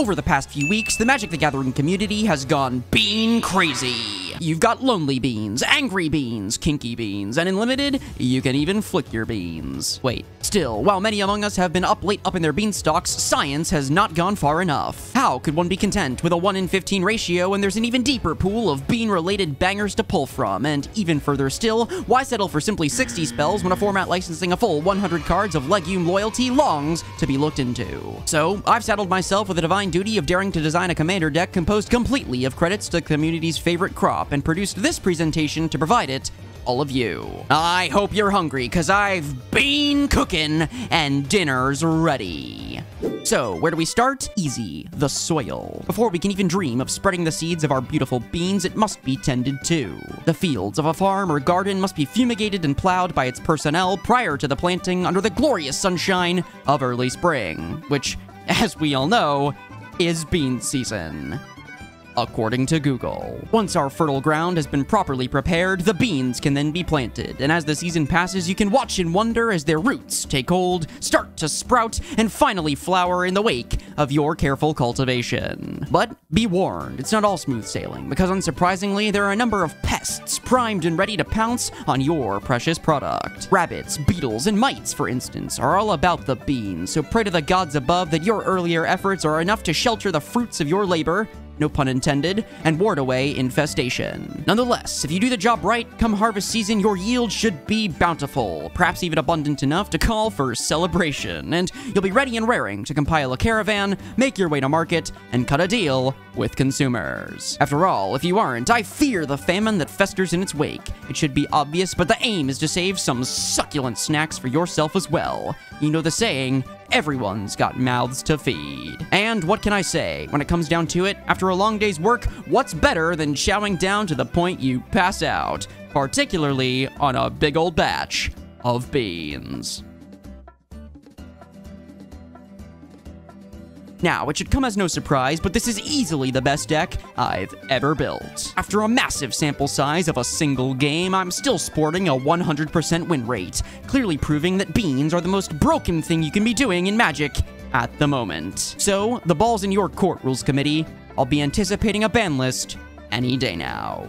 Over the past few weeks, the Magic the Gathering community has gone bean crazy. You've got lonely beans, angry beans, kinky beans, and in limited, you can even flick your beans. Wait, still, while many among us have been up late up in their beanstalks, science has not gone far enough. How could one be content with a 1 in 15 ratio when there's an even deeper pool of bean-related bangers to pull from? And even further still, why settle for simply 60 spells when a format licensing a full 100 cards of legume loyalty longs to be looked into? So, I've saddled myself with a divine duty of daring to design a commander deck composed completely of credits to the community's favorite crop and produced this presentation to provide it all of you. I hope you're hungry, cause I've been cooking and dinner's ready. So, where do we start? Easy, the soil. Before we can even dream of spreading the seeds of our beautiful beans, it must be tended to. The fields of a farm or garden must be fumigated and plowed by its personnel prior to the planting under the glorious sunshine of early spring, which, as we all know, is bean season. According to Google. Once our fertile ground has been properly prepared, the beans can then be planted, and as the season passes, you can watch and wonder as their roots take hold, start to sprout, and finally flower in the wake of your careful cultivation. But be warned, it's not all smooth sailing, because unsurprisingly, there are a number of pests primed and ready to pounce on your precious product. Rabbits, beetles, and mites, for instance, are all about the beans, so pray to the gods above that your earlier efforts are enough to shelter the fruits of your labor no pun intended, and ward away infestation. Nonetheless, if you do the job right, come harvest season, your yield should be bountiful, perhaps even abundant enough to call for celebration, and you'll be ready and raring to compile a caravan, make your way to market, and cut a deal with consumers. After all, if you aren't, I fear the famine that festers in its wake. It should be obvious, but the aim is to save some succulent snacks for yourself as well. You know the saying, everyone's got mouths to feed. And what can I say? When it comes down to it, after a long day's work, what's better than chowing down to the point you pass out? Particularly on a big old batch of beans. Now, it should come as no surprise, but this is easily the best deck I've ever built. After a massive sample size of a single game, I'm still sporting a 100% win rate, clearly proving that beans are the most broken thing you can be doing in Magic at the moment. So, the ball's in your court, Rules Committee. I'll be anticipating a ban list any day now.